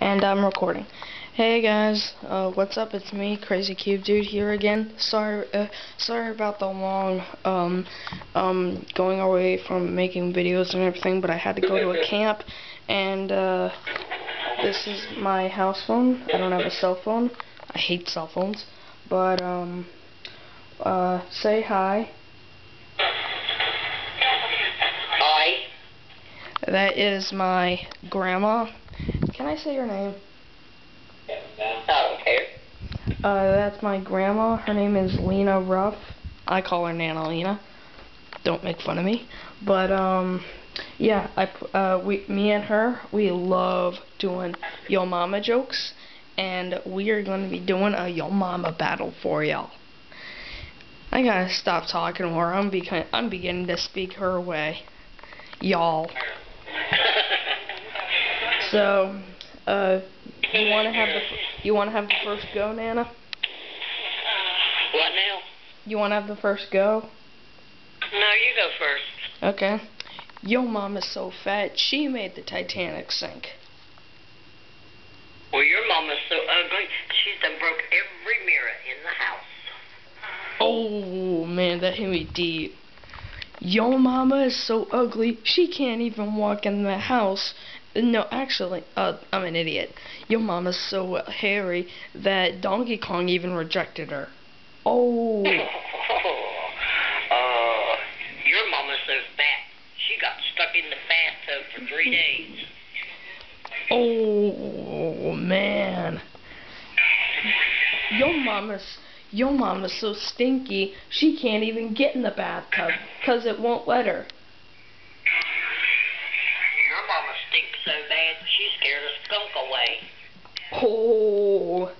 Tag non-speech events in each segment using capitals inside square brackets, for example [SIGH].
And I'm recording. Hey guys, uh, what's up? It's me, Crazy Cube Dude, here again. Sorry, uh, sorry about the long, um, um, going away from making videos and everything, but I had to go to a [LAUGHS] camp, and, uh, this is my house phone. I don't have a cell phone. I hate cell phones. But, um, uh, say hi. Hi. That is my grandma. Can I say your name? I don't care. Uh, that's my grandma. Her name is Lena Ruff. I call her Nana Lena. Don't make fun of me. But um, yeah, I uh, we me and her we love doing Yo Mama jokes, and we are going to be doing a Yo Mama battle for y'all. I gotta stop talking more. I'm beca- I'm beginning to speak her way, y'all. [LAUGHS] So, uh, you want to have the you want to have the first go, Nana? What now? You want to have the first go? No, you go first. Okay. Yo mama's so fat, she made the Titanic sink. Well, your mama's so ugly, she's done broke every mirror in the house. Oh man, that hit me deep. Yo mama is so ugly, she can't even walk in the house. No, actually, uh, I'm an idiot. Yo mama's so hairy that Donkey Kong even rejected her. Oh. [LAUGHS] uh, your mama's so fat, she got stuck in the bathtub for three days. Oh man. Your mama's yo mama's so stinky she can't even get in the bathtub cuz it won't let her. Your mama stinks so bad, she scared a skunk away. Oh.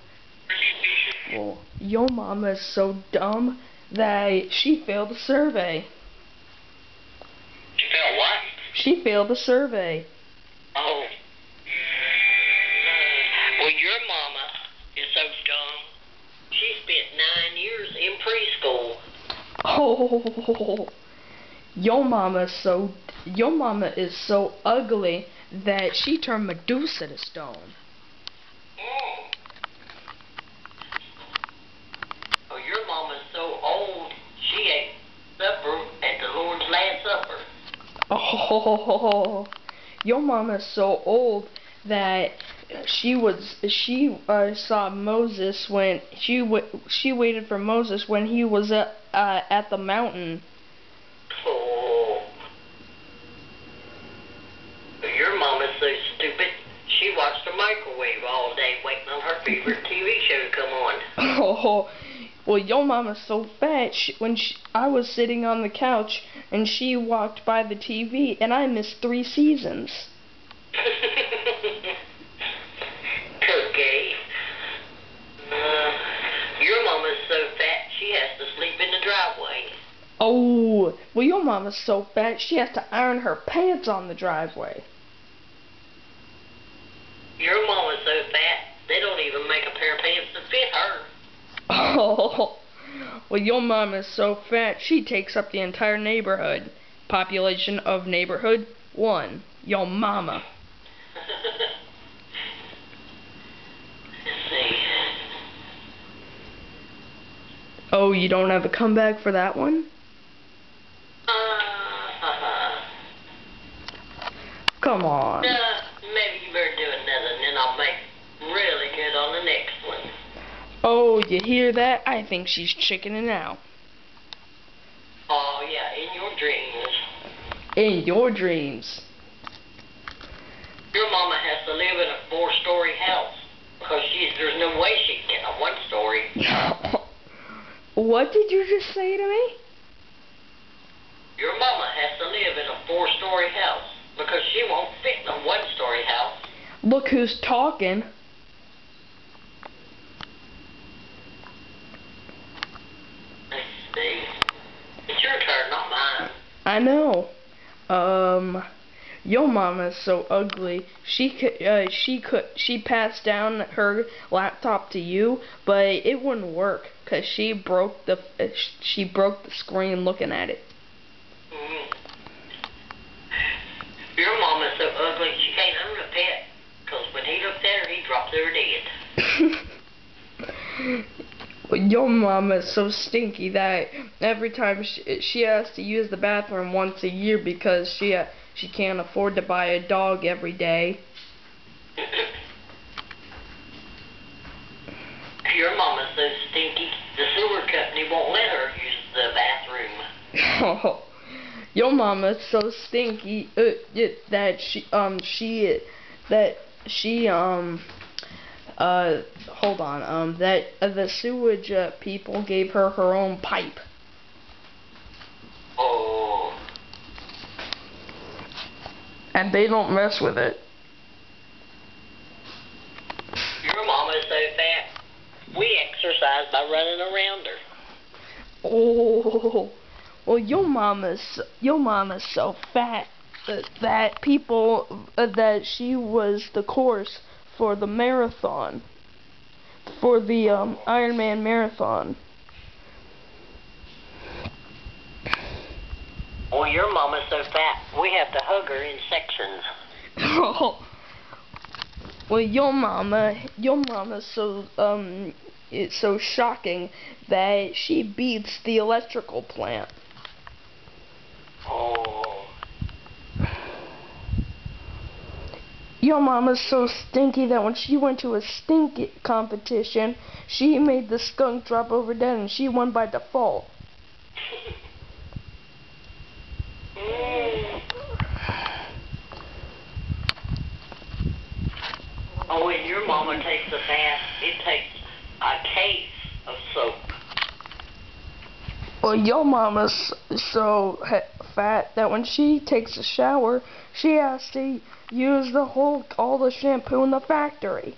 oh. Yo mama's so dumb that she failed the survey. You feel what? She failed the survey. Oh. Well, your mama is so dumb. She spent nine years in preschool. Oh. Yo mama's so yo mama is so ugly that she turned Medusa to stone. Mm. Oh, your mama's so old, she ate supper at the Lord's Last Supper. Oh, [LAUGHS] your mama's so old that she was she uh, saw Moses when she w she waited for Moses when he was uh, uh, at the mountain. Oh. Your mama's so stupid, she watched the microwave all day waiting on her favorite TV show to come on. [LAUGHS] Oh, well, your mama's so fat. She, when she, I was sitting on the couch and she walked by the TV, and I missed three seasons. [LAUGHS] okay. Uh, your mama's so fat, she has to sleep in the driveway. Oh, well, your mama's so fat she has to iron her pants on the driveway. Your mama's so fat, they don't even make a pair of pants to fit her. Oh, [LAUGHS] well, your mom is so fat, she takes up the entire neighborhood. Population of neighborhood, one. Your mama. [LAUGHS] Oh, you don't have a comeback for that one? Uh, Come on. uh, maybe you better do another, and then I'll make really good on the next one. Oh, you hear that? I think she's chickening out. Oh, yeah, in your dreams. In your dreams. Your mama has to live in a four-story house because she's there's no way she can get a one-story. [LAUGHS] what did you just say to me? Your mama has to live in a four-story house because she won't fit in a one-story house. Look who's talking. I know. Um, your mama's so ugly. She could, uh, she could, she passed down her laptop to you, but it wouldn't work because she broke the, she broke the screen looking at it. Mm. Your mama's so ugly she can't own a pet because when he looks at her, he drops her dead. Your mama is so stinky that every time she, she has to use the bathroom once a year because she uh, she can't afford to buy a dog every day. [LAUGHS] Your mama's so stinky, the sewer company won't let her use the bathroom. Oh, [LAUGHS] your mama's so stinky uh, that she um she that she um uh hold on um that uh, the sewage uh, people gave her her own pipe. Oh. And they don't mess with it. Your mama's so fat. We exercise by running around her. Oh, well, your mama's your mama's so fat that, that people uh, that she was the course for the marathon, for the um, Ironman marathon. Well, your mama's so fat, we have to hug her in sections. [LAUGHS] well, your mama, your mama's so um, it's so shocking that she beats the electrical plant. Oh. Your mama's so stinky that when she went to a stink competition, she made the skunk drop over dead and she won by default. mm. Oh, when your mama takes a bath, it takes a case of soap. Well, your mama's so fat that when she takes a shower, she has to use the whole all the shampoo in the factory.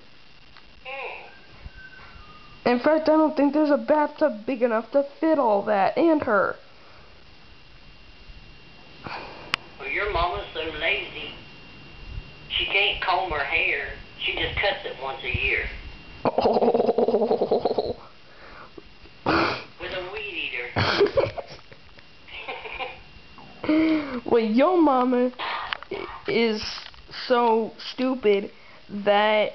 Mm. In fact, I don't think there's a bathtub big enough to fit all that and her. Well, your mama's so lazy. She can't comb her hair. She just cuts it once a year. Oh. [LAUGHS] With a weed eater. Well, your mama is so stupid that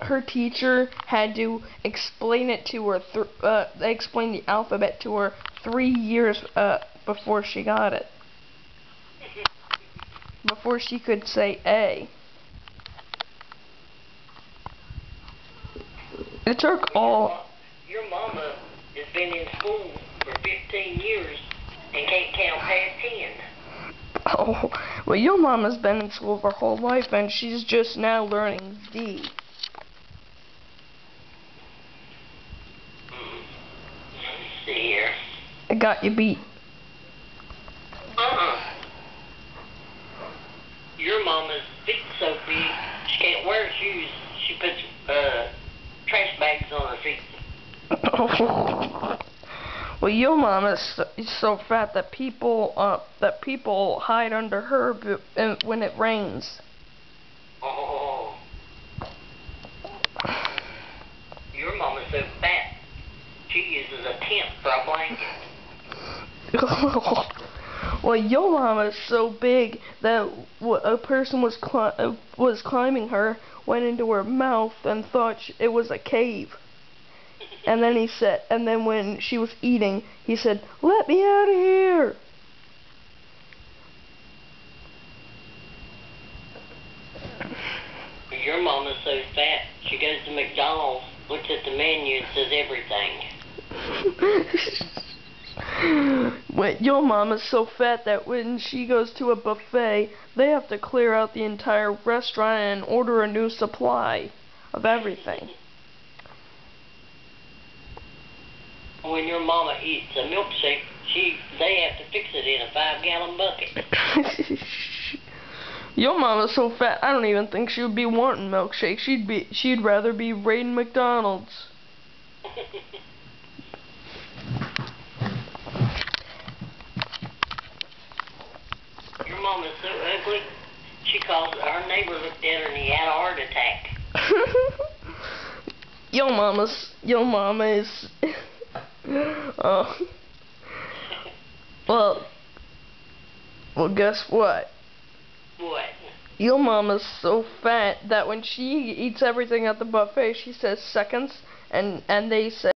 her teacher had to explain it to her, th uh, explain the alphabet to her three years uh, before she got it. Before she could say A. It took all... Your mama has been in school for 15 years and can't count past 10. [LAUGHS] Oh, well, your mama's been in school for her whole life, and she's just now learning D. Let's see here. I got you beat. Uh-uh. Your mama's feet so big, she can't wear shoes. She puts, uh, trash bags on her feet. [LAUGHS] [LAUGHS] well, your mama's so, so fat that people uh that people hide under her when it rains. Oh. Your is so fat, she uses a tent for a blanket. [LAUGHS] well, your mom is so big that a person was cli uh, was climbing her, went into her mouth, and thought it was a cave. And then he said, and then when she was eating, he said, "Let me out of here." Your mama's so fat, she goes to McDonald's, looks at the menu, and says everything. [LAUGHS] when your mama's so fat that when she goes to a buffet, they have to clear out the entire restaurant and order a new supply of everything. When your mama eats a milkshake, she they have to fix it in a five gallon bucket. [LAUGHS] your mama's so fat I don't even think she would be wanting milkshake. She'd be she'd rather be raiding McDonald's. [LAUGHS] Your mama's so ugly, she calls our neighbor looked at her and he had a heart attack. [LAUGHS] your mama's your mama is uh, [LAUGHS] well well guess what? What? Your mama's so fat that when she eats everything at the buffet, she says seconds, and and they say.